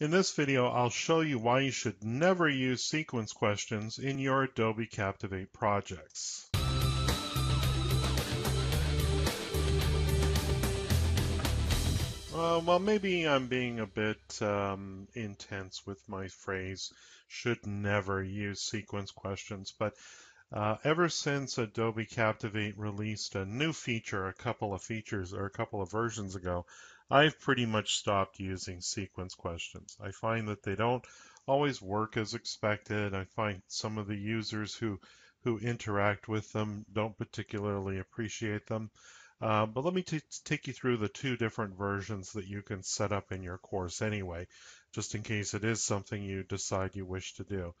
In this video, I'll show you why you should never use sequence questions in your Adobe Captivate projects. Uh, well, maybe I'm being a bit um, intense with my phrase, should never use sequence questions, but uh, ever since Adobe Captivate released a new feature, a couple of features or a couple of versions ago, I've pretty much stopped using sequence questions. I find that they don't always work as expected. I find some of the users who who interact with them don't particularly appreciate them. Uh, but let me take you through the two different versions that you can set up in your course anyway, just in case it is something you decide you wish to do.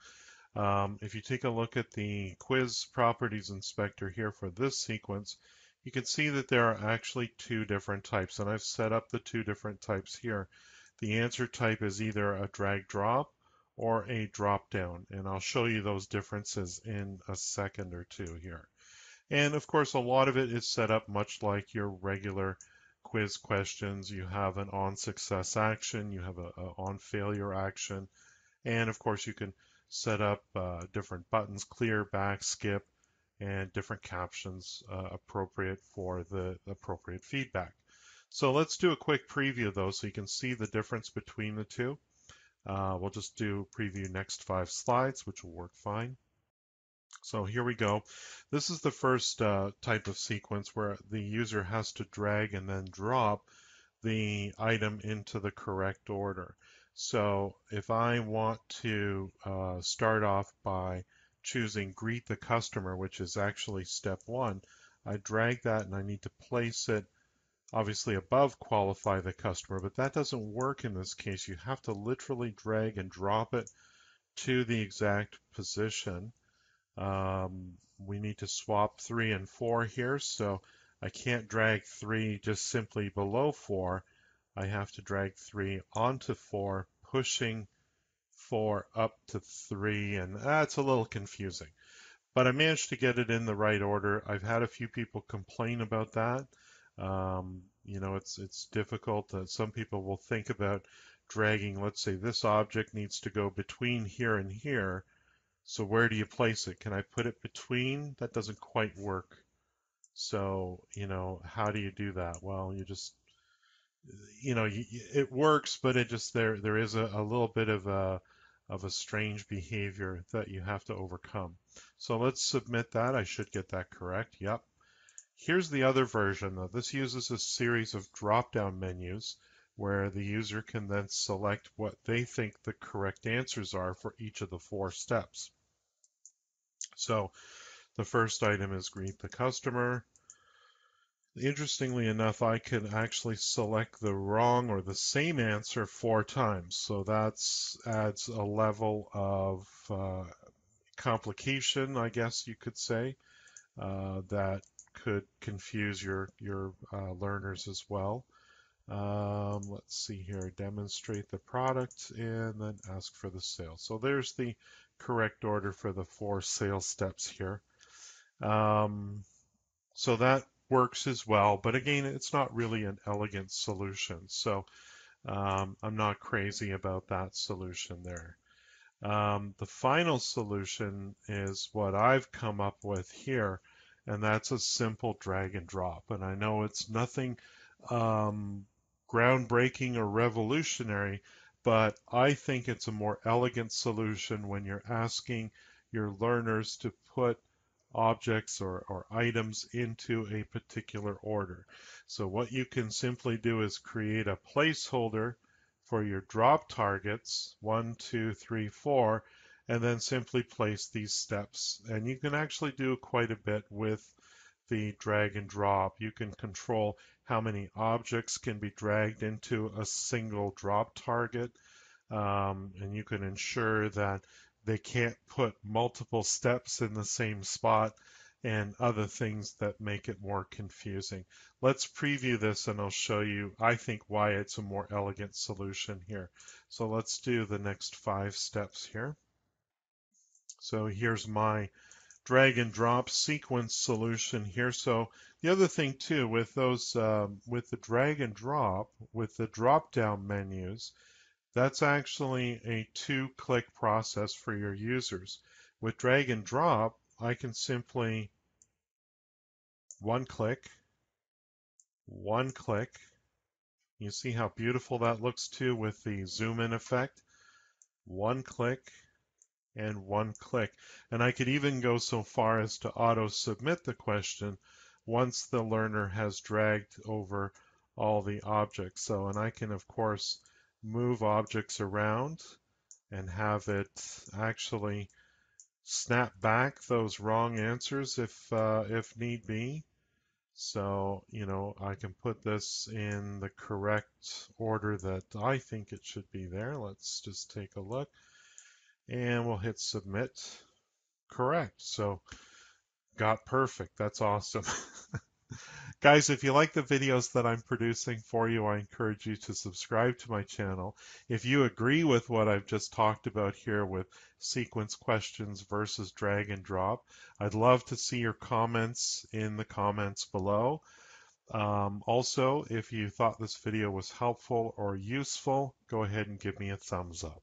Um, if you take a look at the quiz properties inspector here for this sequence, you can see that there are actually two different types, and I've set up the two different types here. The answer type is either a drag drop or a drop down, and I'll show you those differences in a second or two here. And of course, a lot of it is set up much like your regular quiz questions. You have an on success action, you have a, a on failure action, and of course, you can set up uh, different buttons, clear, back, skip, and different captions uh, appropriate for the appropriate feedback. So let's do a quick preview though so you can see the difference between the two. Uh, we'll just do preview next five slides, which will work fine. So here we go. This is the first uh, type of sequence where the user has to drag and then drop the item into the correct order. So if I want to uh, start off by choosing greet the customer, which is actually step one, I drag that and I need to place it obviously above qualify the customer, but that doesn't work in this case. You have to literally drag and drop it to the exact position. Um, we need to swap three and four here, so I can't drag three just simply below four. I have to drag three onto four, pushing four up to three, and that's a little confusing. But I managed to get it in the right order. I've had a few people complain about that. Um, you know, it's it's difficult. Uh, some people will think about dragging. Let's say this object needs to go between here and here. So where do you place it? Can I put it between? That doesn't quite work. So you know, how do you do that? Well, you just you know, it works, but it just there there is a, a little bit of a of a strange behavior that you have to overcome. So let's submit that. I should get that correct. Yep. Here's the other version though. This uses a series of drop-down menus where the user can then select what they think the correct answers are for each of the four steps. So the first item is greet the customer. Interestingly enough, I can actually select the wrong or the same answer four times. So that adds a level of uh, complication, I guess you could say, uh, that could confuse your, your uh, learners as well. Um, let's see here, demonstrate the product and then ask for the sale. So there's the correct order for the four sales steps here. Um, so that works as well, but again, it's not really an elegant solution. So um, I'm not crazy about that solution there. Um, the final solution is what I've come up with here, and that's a simple drag and drop. And I know it's nothing um, groundbreaking or revolutionary, but I think it's a more elegant solution when you're asking your learners to put objects or, or items into a particular order. So what you can simply do is create a placeholder for your drop targets, one, two, three, four, and then simply place these steps. And you can actually do quite a bit with the drag and drop. You can control how many objects can be dragged into a single drop target. Um, and you can ensure that they can't put multiple steps in the same spot and other things that make it more confusing. Let's preview this and I'll show you, I think, why it's a more elegant solution here. So let's do the next five steps here. So here's my drag and drop sequence solution here. So the other thing too, with those, uh, with the drag and drop, with the drop down menus, That's actually a two-click process for your users. With drag and drop, I can simply one click, one click. You see how beautiful that looks too with the zoom in effect? One click and one click. And I could even go so far as to auto submit the question once the learner has dragged over all the objects. So, and I can of course move objects around and have it actually snap back those wrong answers if uh, if need be. So, you know, I can put this in the correct order that I think it should be there. Let's just take a look. And we'll hit submit. Correct. So, got perfect. That's awesome. Guys, if you like the videos that I'm producing for you, I encourage you to subscribe to my channel. If you agree with what I've just talked about here with sequence questions versus drag and drop, I'd love to see your comments in the comments below. Um, also, if you thought this video was helpful or useful, go ahead and give me a thumbs up.